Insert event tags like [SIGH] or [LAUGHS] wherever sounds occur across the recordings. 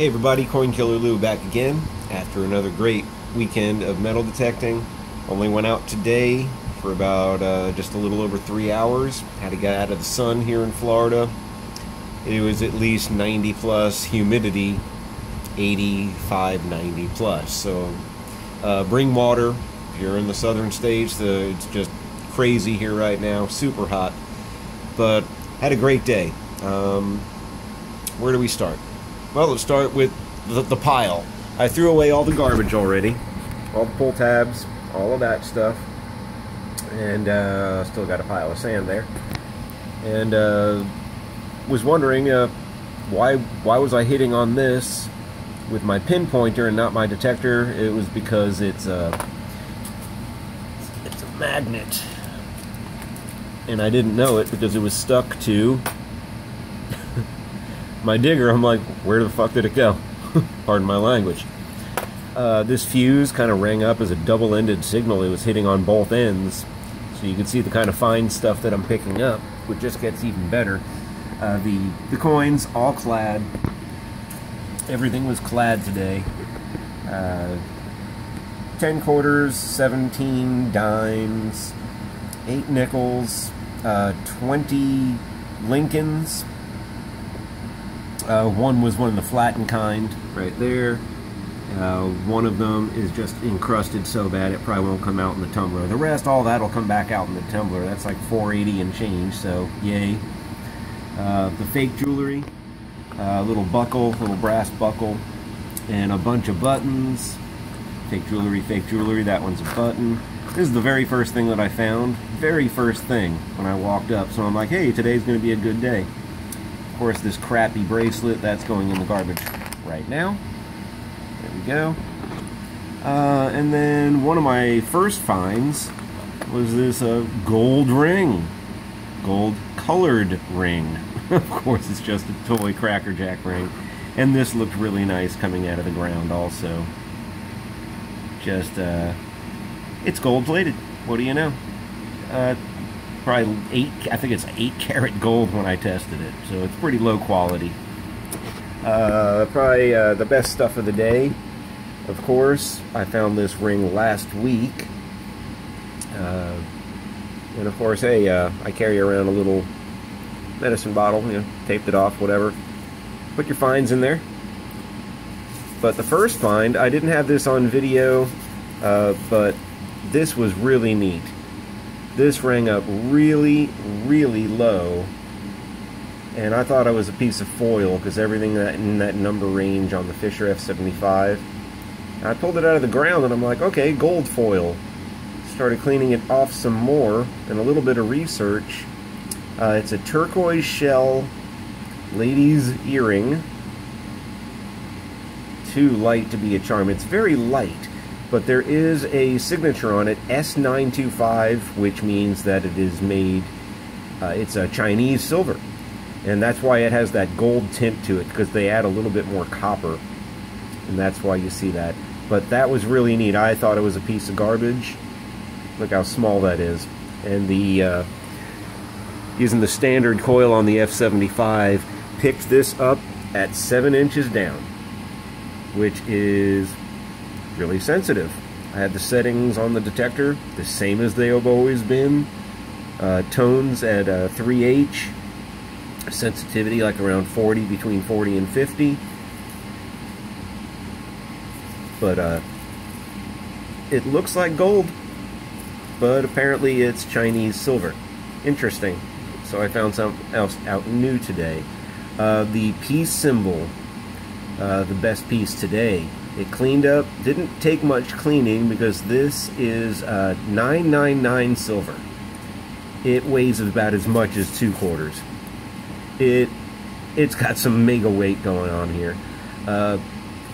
Hey everybody, Coin Killer Lou back again after another great weekend of metal detecting. Only went out today for about uh, just a little over three hours. Had to get out of the sun here in Florida. It was at least 90 plus, humidity 85, 90 plus. So uh, bring water. If you're in the southern states, the, it's just crazy here right now, super hot. But had a great day. Um, where do we start? Well, let's start with the, the, pile. I threw away all the garbage already, all the pull tabs, all of that stuff, and uh, still got a pile of sand there. And uh, was wondering uh, why why was I hitting on this with my pinpointer and not my detector? It was because it's a it's a magnet, and I didn't know it because it was stuck to my digger, I'm like, where the fuck did it go? [LAUGHS] Pardon my language. Uh, this fuse kind of rang up as a double-ended signal. It was hitting on both ends. So you can see the kind of fine stuff that I'm picking up, which just gets even better. Uh, the, the coins, all clad. Everything was clad today. Uh, 10 quarters, 17 dimes, 8 nickels, uh, 20 Lincolns, uh, one was one of the flattened kind, right there. Uh, one of them is just encrusted so bad it probably won't come out in the tumbler. The rest, all that will come back out in the tumbler. That's like 480 and change, so yay. Uh, the fake jewelry, a uh, little buckle, little brass buckle, and a bunch of buttons. Fake jewelry, fake jewelry, that one's a button. This is the very first thing that I found, very first thing when I walked up. So I'm like, hey, today's going to be a good day course, this crappy bracelet, that's going in the garbage right now. There we go. Uh, and then one of my first finds was this uh, gold ring. Gold colored ring. [LAUGHS] of course, it's just a toy Cracker Jack ring. And this looked really nice coming out of the ground also. Just, uh, it's gold plated. What do you know? Probably eight, I think it's eight [LAUGHS] karat gold when I tested it. So it's pretty low quality. Uh, probably uh, the best stuff of the day. Of course, I found this ring last week. Uh, and of course, hey, uh, I carry around a little medicine bottle, you know, taped it off, whatever. Put your finds in there. But the first find, I didn't have this on video, uh, but this was really neat. This rang up really, really low. And I thought I was a piece of foil because everything that in that number range on the Fisher F75. I pulled it out of the ground and I'm like, okay, gold foil. Started cleaning it off some more and a little bit of research. Uh, it's a turquoise shell lady's earring. Too light to be a charm. It's very light but there is a signature on it, S925, which means that it is made, uh, it's a Chinese silver. And that's why it has that gold tint to it, because they add a little bit more copper. And that's why you see that. But that was really neat. I thought it was a piece of garbage. Look how small that is. And the, uh, using the standard coil on the F75, picked this up at 7 inches down, which is really sensitive. I had the settings on the detector the same as they have always been. Uh, tones at uh, 3H, sensitivity like around 40, between 40 and 50. But uh, it looks like gold, but apparently it's Chinese silver. Interesting. So I found something else out new today. Uh, the peace symbol, uh, the best piece today, it cleaned up, didn't take much cleaning because this is uh, 999 silver. It weighs about as much as two quarters. It, it's got some mega weight going on here. Uh,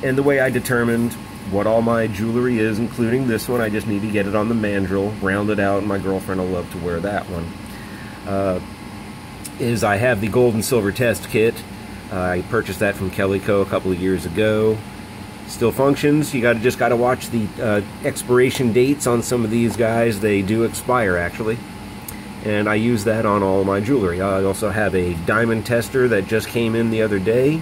and the way I determined what all my jewelry is, including this one, I just need to get it on the mandrel, round it out, and my girlfriend will love to wear that one. Uh, is I have the gold and silver test kit. Uh, I purchased that from Kellyco a couple of years ago still functions. You got to just got to watch the uh, expiration dates on some of these guys. They do expire actually, and I use that on all my jewelry. I also have a diamond tester that just came in the other day,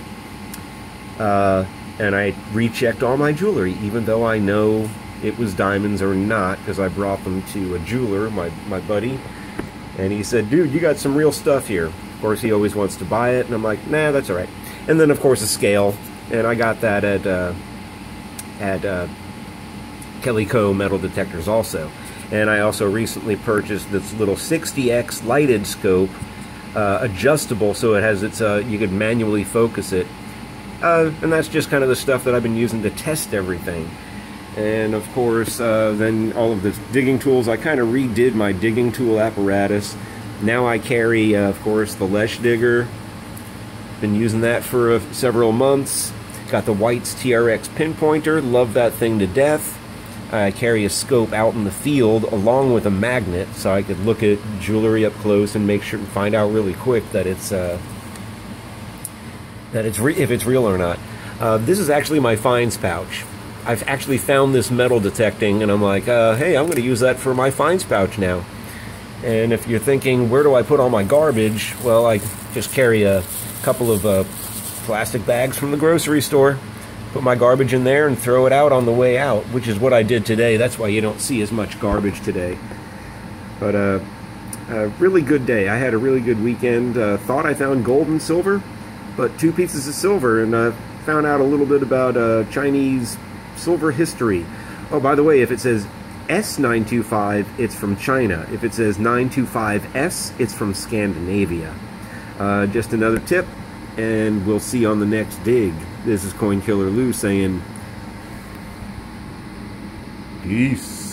Uh, and I rechecked all my jewelry, even though I know it was diamonds or not, because I brought them to a jeweler, my, my buddy, and he said, dude, you got some real stuff here. Course, he always wants to buy it, and I'm like, nah, that's all right. And then, of course, a scale, and I got that at, uh, at uh, Kellyco metal detectors also. And I also recently purchased this little 60x lighted scope, uh, adjustable, so it has its, uh, you could manually focus it. Uh, and that's just kind of the stuff that I've been using to test everything and of course uh, then all of the digging tools I kind of redid my digging tool apparatus now I carry uh, of course the Lesche digger. Been using that for uh, several months. Got the White's TRX pinpointer. Love that thing to death. I carry a scope out in the field along with a magnet so I could look at jewelry up close and make sure and find out really quick that it's uh, that it's if it's real or not. Uh, this is actually my finds pouch. I've actually found this metal detecting, and I'm like, uh, hey, I'm going to use that for my finds pouch now. And if you're thinking, where do I put all my garbage? Well, I just carry a couple of uh, plastic bags from the grocery store, put my garbage in there, and throw it out on the way out, which is what I did today. That's why you don't see as much garbage today. But uh, a really good day. I had a really good weekend. Uh, thought I found gold and silver, but two pieces of silver, and uh, found out a little bit about uh, Chinese silver history. Oh, by the way, if it says S925, it's from China. If it says 925S, it's from Scandinavia. Uh, just another tip, and we'll see on the next dig. This is Coin Killer Lou saying, Peace.